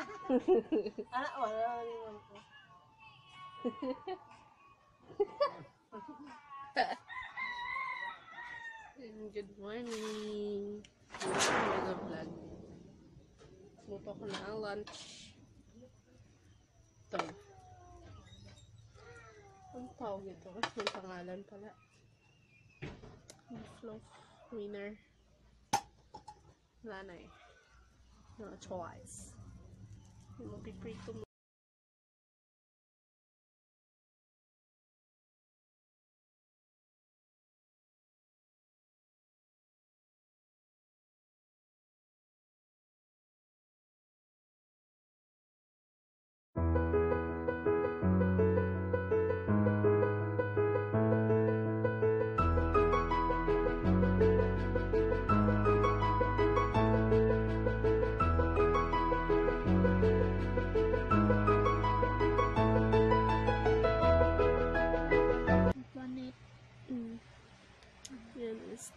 Anak, wala naman po. Good morning. Nag-vlog. Luto ko na ang lunch. Ito. Ang tawag ito? May pangalan pala. Beef loaf winner. Wala na eh. No choice. Mapiprito mo.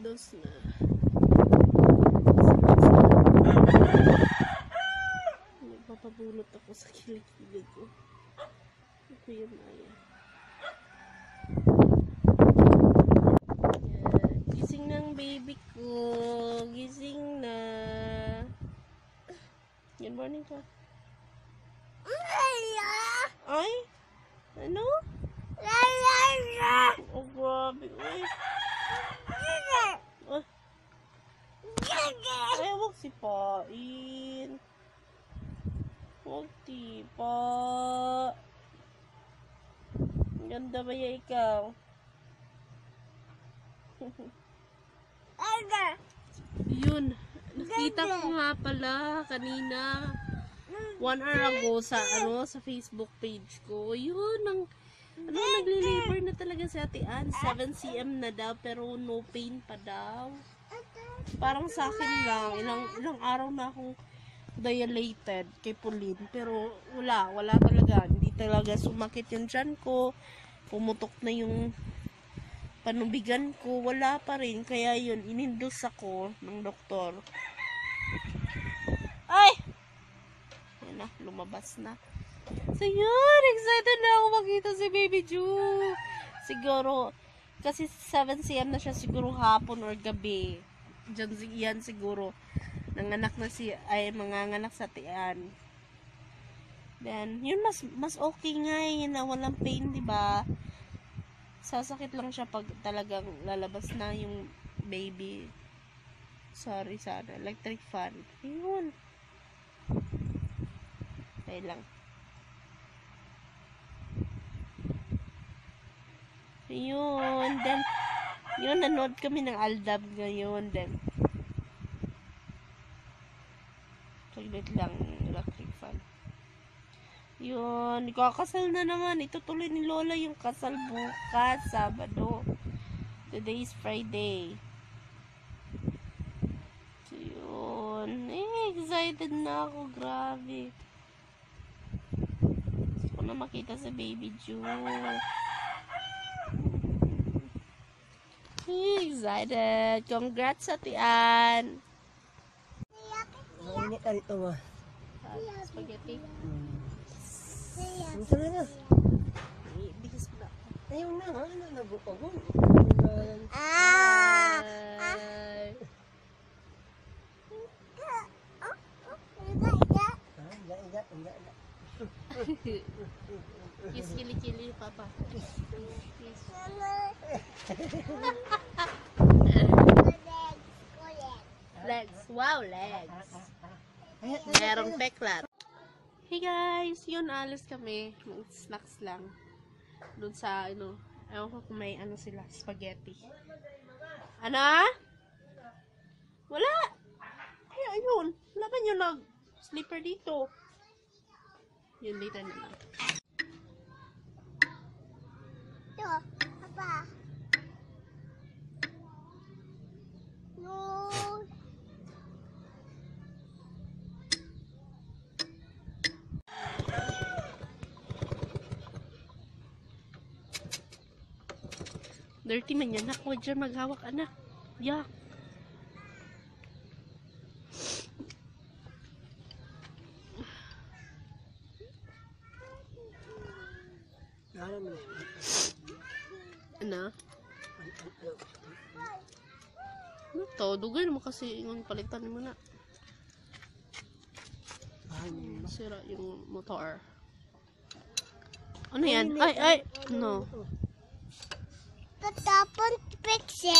Dos na. Papabunot ako sa kilikili ko. Yung Maya. Yan. Gising ng baby ko. Gising na. Good morning ka. Ay? Ano? Oh, grabe. Uy. Ah. Ay, huwag sipain. Huwag tipa. Ganda ba ya ikaw? Yun. Nakita ko nga pala kanina. One hour ago sa ano sa Facebook page ko. Yun, ang ano, nagle-labor na talaga si Ate Ann. 7 cm na daw, pero no pain pa daw. Parang sa akin lang, ilang, ilang araw na akong dilated kay Pauline. Pero wala, wala talaga. Hindi talaga sumakit yung tiyan ko. Pumutok na yung panubigan ko. Wala pa rin. Kaya yun, inindos ako ng doktor. Ay! Yan na, lumabas na. So yun, excited na ako makita si Baby Ju. Siguro, kasi 7cm na siya siguro hapon or gabi. Diyan, yan siguro. Nanganak na si, ay manganganak sa tiyan. Then, yun mas, mas okay nga eh, na walang pain, di ba? Sasakit lang siya pag talagang lalabas na yung baby. Sorry sana, electric fan. Yun. Okay lang. Yun. Then, yun, nanood kami ng Aldab ngayon. Then, saglit lang, electric fan. Yun, kakasal na naman. Itutuloy ni Lola yung kasal bukas, Sabado. Today is Friday. So, yun. Eh, excited na ako. Grabe. Gusto ko na makita sa baby Ju. Excited. Congrats sa Tian. Mainit na rito ma. Uh, spaghetti. Ang sarap na. Bihis mo na. Ayaw na, ha? Ano, nagupagod. Ah! Ha? Ida, ida, ida, ida. Kiss kili-kili, Papa. Kiss. Legs. Wow, legs. Merong peklat. Hey guys, yun alis kami. Snacks lang. Doon sa ano, ewan ko kung may ano sila, spaghetti. Ano? Wala. Ay, ayun. Wala ba yung nag sleeper dito? Yun, later na lang. Dirty man yan. Ako dyan maghawak, anak. Yak. Ano? Ano to? Dugay naman kasi yung palitan mo na. Sira yung motor. Ano yan? Ay, ay! No. Tatapon piksi.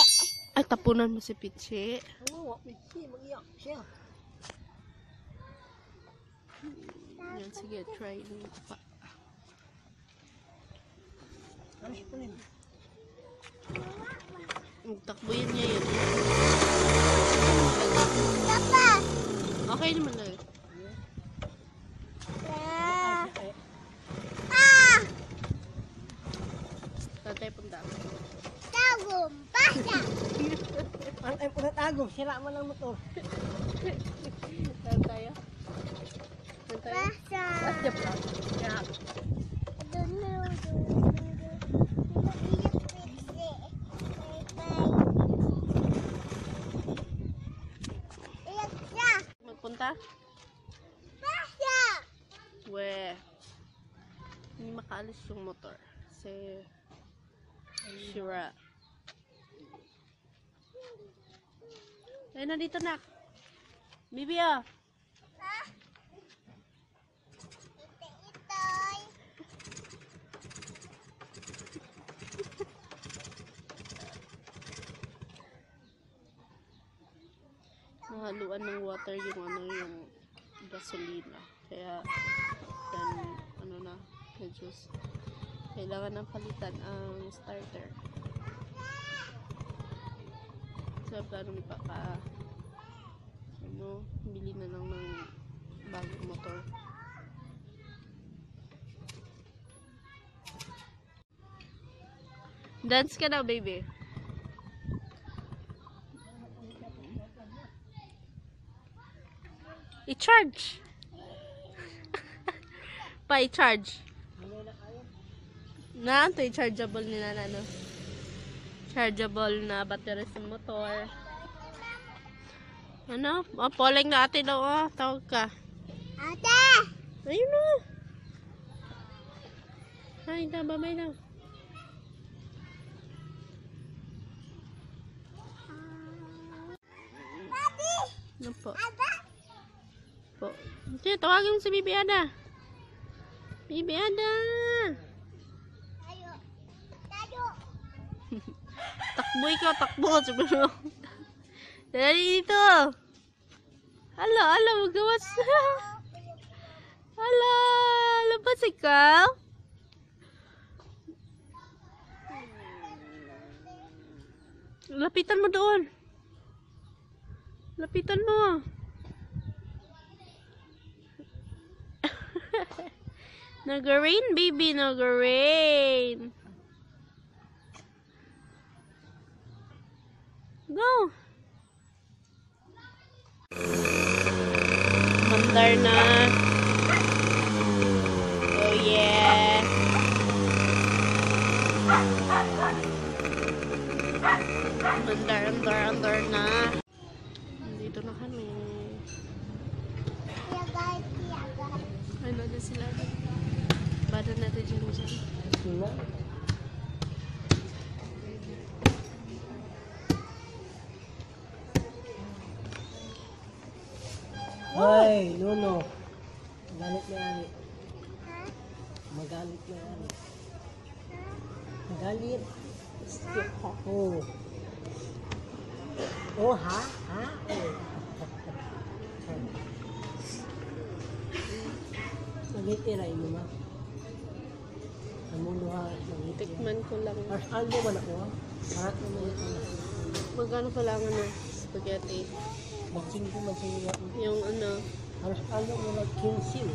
Ay, tapunan mo si Pichi. Oo, kasi mag-iyak siya. Yan, sige, try mo pa. Rin. Takbuhin niya yun. Papa. Okay naman lang. Ah. Ay, Ah. Tatay punta. Tagum. Basta. Ang ay pura tago, sira man ang motor. Saan tayo? Saan tayo? Basta. Basta pa. Kaya, Dulo. Mag-iyak piksi. Bye-bye. Iyak siya. Magpunta? Basta. We. Hindi makaalis yung motor. Kasi, sira. Ay, nandito na. Bibi, ah. Nahaluan ng water yung ano, yung gasolina. Kaya, then, ano na, medyo, kailangan ng palitan ang starter. So, plano ni Papa, ano, bili na lang ng bagong motor. Dance ka na, baby. I-charge. pa i-charge. Na, ito i-chargeable nila na ano. Chargeable na battery sa motor. Ano? Oh, polling na ate daw. Oh, tawag ka. Ate. Ayun na. Ay, na, babay na. Papi. Ano po? Ada. Po. Sige, tawagin mo si Bibi Ada. Bibi Ada. Tayo. Tayo. Takbo ikaw, takbo. Siguro. Dali dito. Hala, hala, magawas. hala, labas ikaw. Lapitan mo doon. Lapitan mo. Nag-rain, baby. Nag-rain. Go. Mandar na. Oh yeah. Andar, andar, andar na. Dito na kami. Tiyagat, tiyagat. Ano na sila? Bada natin dyan dyan. sila. Hoy, Nuno. Magalit na. Ha? Magalit na yan. Magalit. Oh. Oh, ha? Ha? Oh. Nagitira mo ma. Amulo ha. Tikman ko lang. Mas albo man ako ha. Marat mo man ito. Magkano pa lang ano? Spaghetti. Magsing ko man sa iyo. Yung ano, Mas albo mo na 15.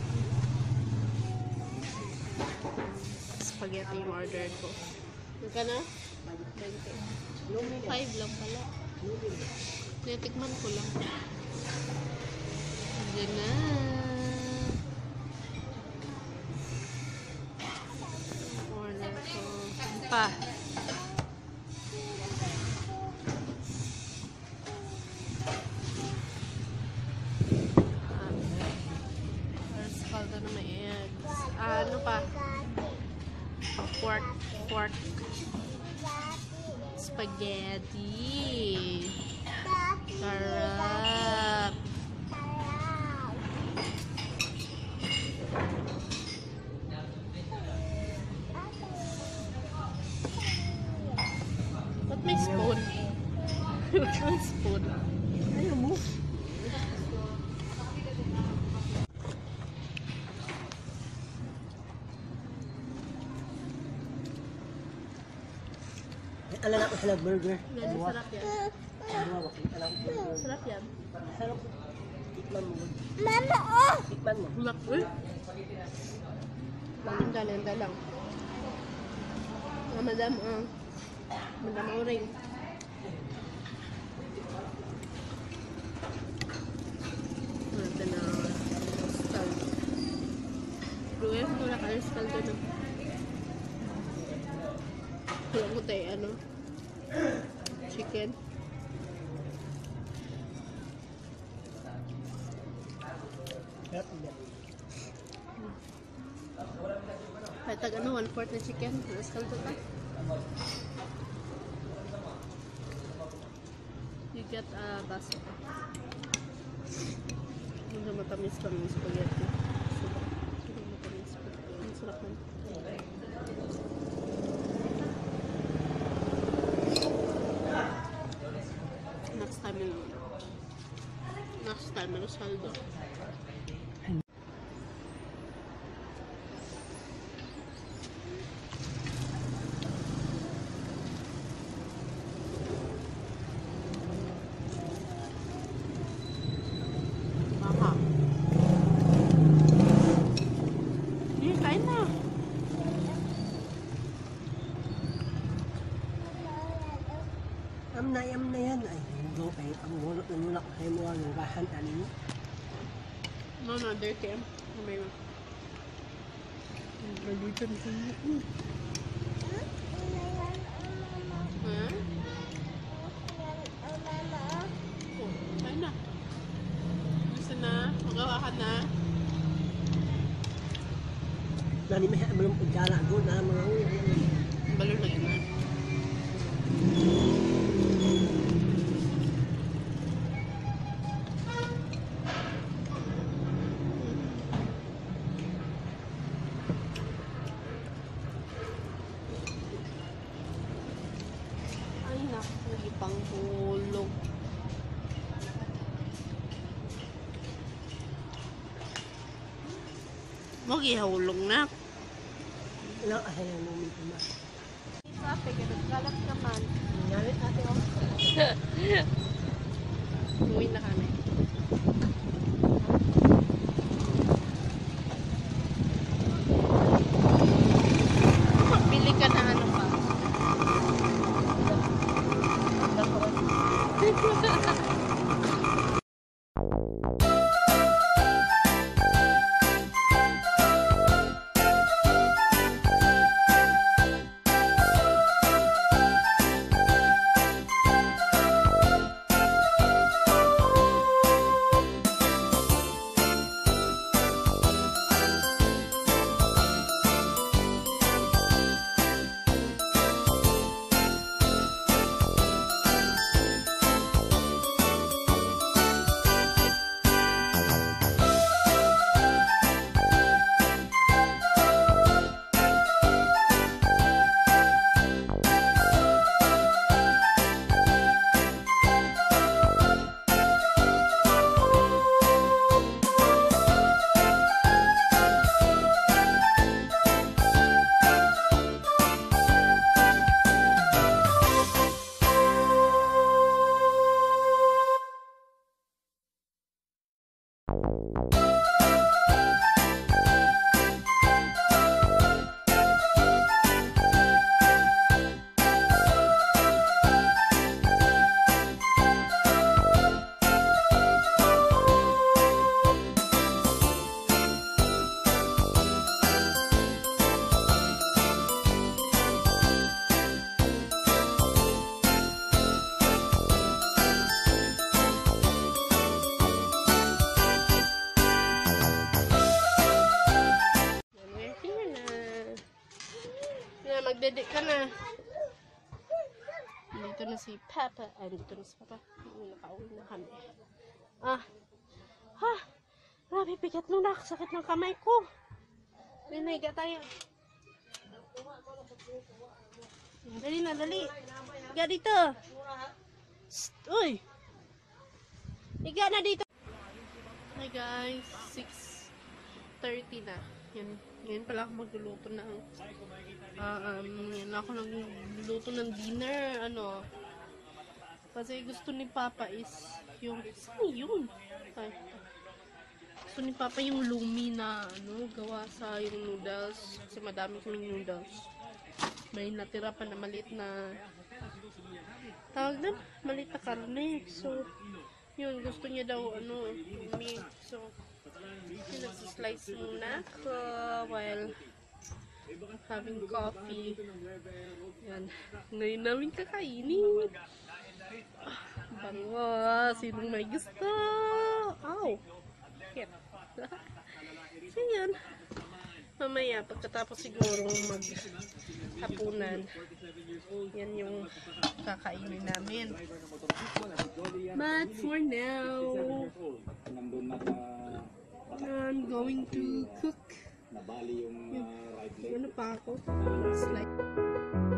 spaghetti yung order ko. Magkano? 20. 5 lang pala. Titikman ko lang. Diyan na. Order ko. Pa. Ah. First call na may eggs. Ah, ano pa? Pork, pork spaghetti. Sarap. May spoon? Ayaw mo. Alam ako sila burger. Medyo sarap yan. Sarap yan. Sarap. Tikman mo. Mama, oh! Tikman mo. Ulak. Uy! Langga, langga lang. Ah, madam, ah. Madam Oring. Ito na. Skull. Luwes mo na. Kaya ko tayo, ano? Chicken. Kaya tag ano, one fourth na chicken. Skull to ta. You get a baso. Hindi matamis lang yung spaghetti. 差一 No, no, dirty. Kamay mo. Galutan ko na. Ha? Oh, kain na. Gusto na? Magawa ka na? Nani may amalong pagkala go na mga Balon Mag-ihulog na. ilang ahay mo minto na. Sabi, ganun kalat naman. Nangyari ate oh. Uwi na kami. Na si Papa. Uy, nakauwi na kami. Ah. Ha! Grabe, bigat nung nakasakit ng kamay ko. Biniga tayo. Dali na, dali. Higa dito. Shh, uy. Higa na dito. Hi guys, 6.30 na. Yan, ngayon pala ako magluluto ng ah, um, yan ako nagluluto ng dinner, ano. Kasi gusto ni Papa is yung, saan yun? Ay, gusto ni Papa yung lumi na, ano, gawa sa yung noodles. Kasi madami kaming noodles. May natira pa na maliit na tawag na, maliit na karne. So, yun, gusto niya daw, ano, lumi. So, nagsislice muna ako while having coffee. Yan. Ngayon namin kakainin. Bango. Sinong may gusto? Ow. Kit. so, yan. Mamaya, pagkatapos siguro maghapunan, yan yung kakainin namin. But for now, I'm going to cook. nabali yung uh, right leg. Ano pa ako? Slide.